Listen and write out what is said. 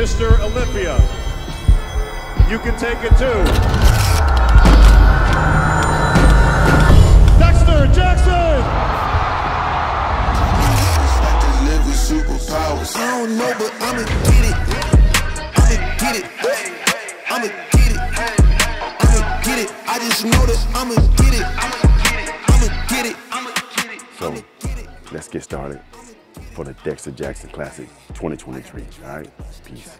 Mr. Olympia. You can take it too. Dexter Jackson! superpowers. I don't know, but I'ma get it. I'ma get it. I'ma get it. I'ma get it. I just know that I'ma get it. I'ma get it. I'ma get it. So let's get started for the Dexter Jackson Classic 2023. All right, peace.